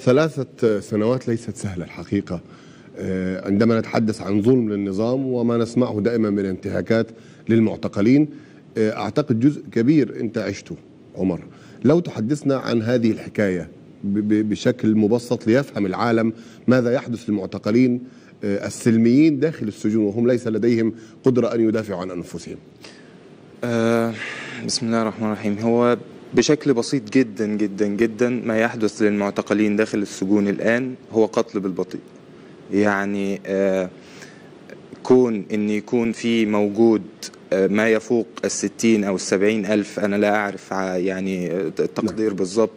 ثلاثة سنوات ليست سهلة الحقيقة. آه، عندما نتحدث عن ظلم للنظام وما نسمعه دائما من انتهاكات للمعتقلين آه، أعتقد جزء كبير أنت عشته عمر. لو تحدثنا عن هذه الحكاية بشكل مبسط ليفهم العالم ماذا يحدث للمعتقلين آه، السلميين داخل السجون وهم ليس لديهم قدرة أن يدافعوا عن أنفسهم. بسم الله الرحمن الرحيم. هو بشكل بسيط جدا جدا جدا ما يحدث للمعتقلين داخل السجون الآن هو قتل بالبطيء. يعني آه، كون إن يكون في موجود آه، ما يفوق الستين أو السبعين ألف أنا لا أعرف ع- يعني آه، التقدير بالضبط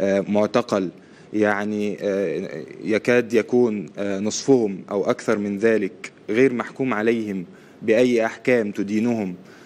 آه، معتقل يعني آه، يكاد يكون آه، نصفهم أو أكثر من ذلك غير محكوم عليهم بأي أحكام تدينهم. آه، آه،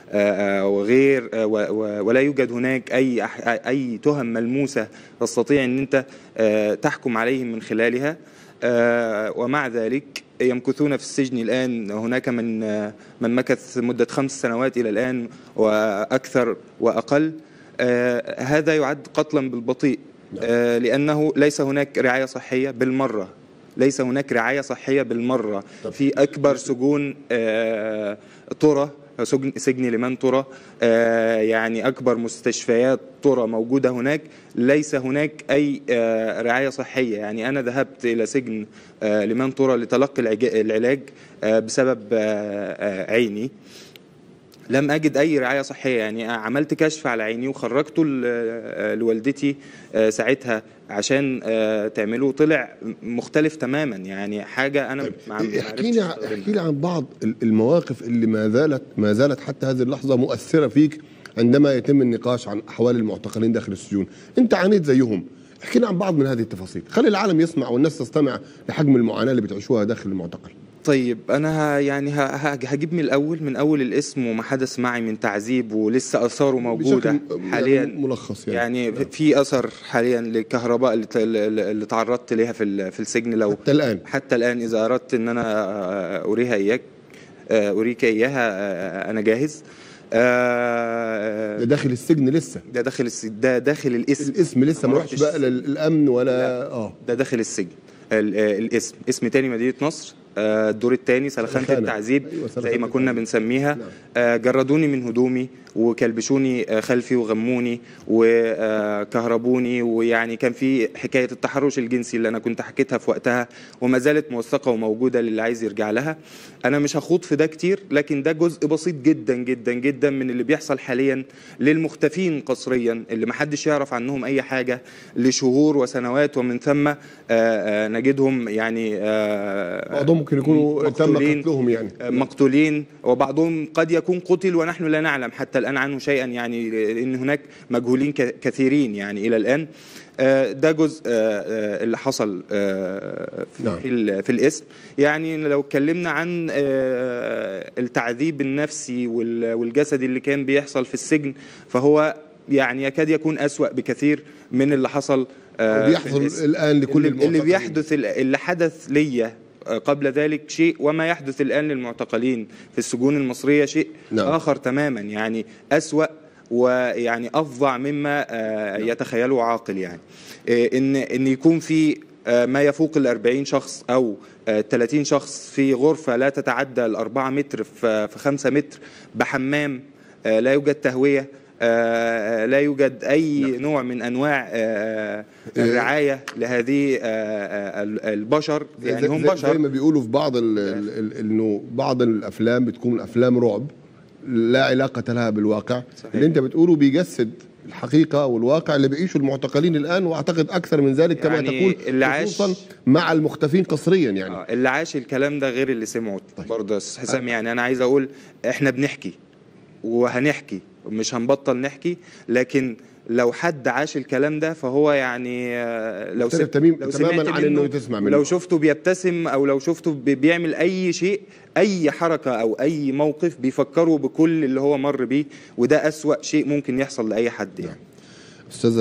وغير آه، و- و- ولا يوجد هناك أي أح- أي تهم ملموسة تستطيع إن أنت آه، تحكم عليهم من خلالها. آه، ومع ذلك يمكثون في السجن الآن هناك من آه، من مكث مدة خمس سنوات إلى الآن وأكثر وأقل. آه، هذا يعد قتلا بالبطيء. آه، لأنه ليس هناك رعاية صحية بالمرة. ليس هناك رعاية صحية بالمرة. في أكبر سجون آه، طرة. سجن سجن لمن طرة آه، يعني أكبر مستشفيات طرة موجودة هناك. ليس هناك أي آه، رعاية صحية. يعني أنا ذهبت إلى سجن آه، لمن طرة لتلقي العلاج بسبب عيني. لم أجد أي رعاية صحية. يعني عملت كشف على عيني وخرجته ل- لوالدتي آه، ساعتها عشان آه، تعمله. طلع مختلف تماما. يعني حاجة أنا ما احكي لي. احكي لي عن بعض ال- المواقف اللي ما زالت ما زالت حتى هذه اللحظة مؤثرة فيك عندما يتم النقاش عن أحوال المعتقلين داخل السجون، أنت عانيت زيهم، احكي لي عن بعض من هذه التفاصيل، خلي العالم يسمع والناس تستمع لحجم المعاناة اللي بتعيشوها داخل المعتقل. طيب أنا يعني ه- ه- هجيب من الأول من أول الاسم وما حدث معي من تعذيب ولسه آثاره موجودة حاليا. ملخص يعني, يعني في أثر حاليا للكهرباء اللي تعرضت ليها في في السجن لو حتى الآن. حتى الآن إذا أردت أن أنا آه، أريها إياك آه، أريك إياها آه، أنا جاهز. آه، ده داخل السجن لسه. ده داخل الس- ده داخل الاسم. الاسم لسه ما رحتش بقى للأمن ولا آه. ده داخل السجن. ال- الاسم. اسم تاني مدينة نصر؟ الدور الثاني سلخانة. التعذيب أيوة، زي ما كنا. بنسميها نعم. آه، جردوني من هدومي وكلبشوني آه، خلفي وغموني وكهربوني ويعني كان في حكاية التحرش الجنسي اللي أنا كنت حكيتها في وقتها وما زالت موثقة وموجودة للي عايز يرجع لها أنا مش هخوض في ده كتير لكن ده جزء بسيط جدا جدا جدا من اللي بيحصل حاليا للمختفين قسريا اللي محدش يعرف عنهم أي حاجة لشهور وسنوات ومن ثم آه، آه، نجدهم يعني آه، بعضهم ممكن يكونوا تم. قتلهم يعني مقتولين وبعضهم قد يكون قتل ونحن لا نعلم حتى الآن عنه شيئا يعني لأن هناك مجهولين كثيرين يعني إلى الآن آه، ده جزء آه، آه، اللي حصل آه، نعم. في, ال- في الاسم يعني لو اتكلمنا عن آه، التعذيب النفسي وال- والجسدي اللي كان بيحصل في السجن فهو يعني يكاد يكون أسوأ بكثير من اللي حصل آه، بيحصل. الآن لكل اللي, اللي. بيحدث اللي حدث ليا قبل ذلك شيء وما يحدث الآن للمعتقلين في السجون المصرية شيء نعم. نعم. آخر تماما يعني أسوأ ويعني أفظع مما آه، يتخيله عاقل يعني آه، إن إن يكون في آه، ما يفوق ال 40 شخص أو آه، 30 شخص في غرفة لا تتعدى ال 4 متر في في 5 متر بحمام لا يوجد تهوية لا يوجد أي نعم. نوع من أنواع آه، الرعاية لهذه آه، آه، البشر يعني هم بشر زي ما بيقولوا في بعض إنه بعض الأفلام بتكون أفلام رعب لا علاقة لها بالواقع صحيح. اللي أنت بتقوله بيجسد الحقيقة والواقع اللي بيعيشه المعتقلين الآن وأعتقد أكثر من ذلك كما يعني تقول اللي عاش- خصوصا مع المختفين قسريا يعني آه، اللي عاش الكلام ده غير اللي سمعه طيب. برضه حسام يعني أنا عايز أقول إحنا بنحكي وهنحكي مش هنبطل نحكي لكن لو حد عاش الكلام ده فهو يعني آه، لو مختلف سم- تميم- لو تماماً سمعت عن إنه منه تسمع منه. لو شفته بيبتسم أو لو شفته بي- بيعمل أي شيء أي حركة أو أي موقف بيفكروا بكل اللي هو مر بيه وده أسوأ شيء ممكن يحصل لأي حد يعني أستاذة